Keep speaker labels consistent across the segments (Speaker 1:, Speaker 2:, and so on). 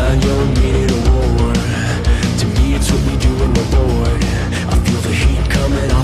Speaker 1: I don't need an award To me it's what we do in the Lord I feel the heat coming on.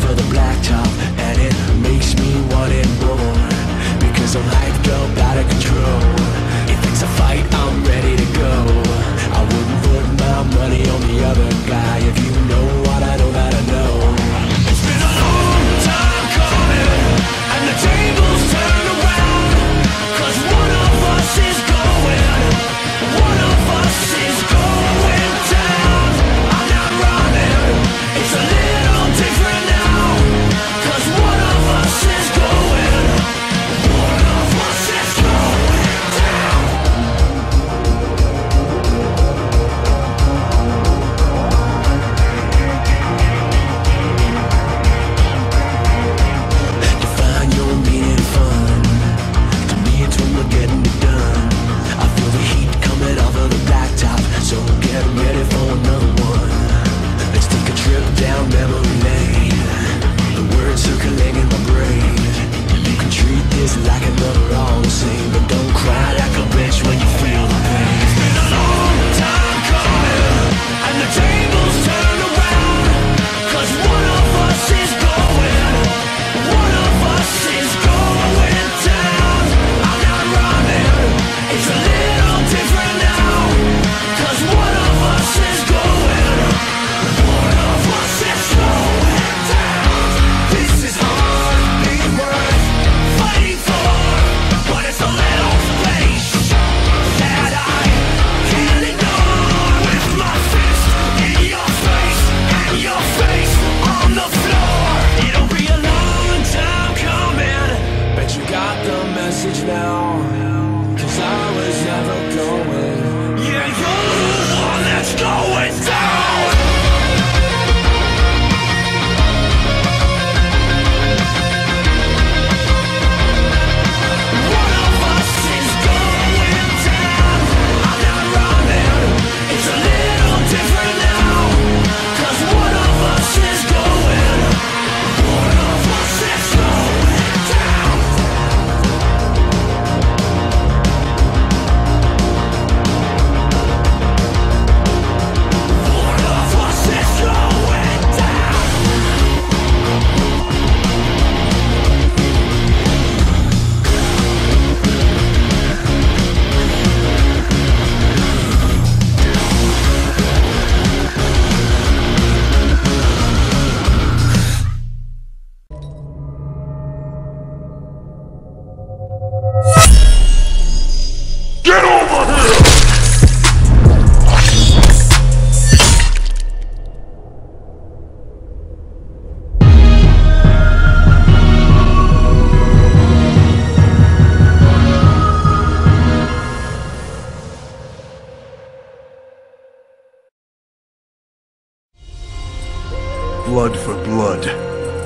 Speaker 2: Blood for blood.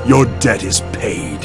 Speaker 2: Your debt is paid.